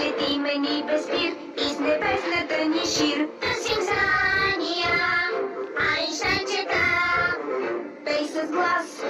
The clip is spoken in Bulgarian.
Летиме ни без спир из небесната ни шир. Търсим знания, а и шанчета, пей с глас.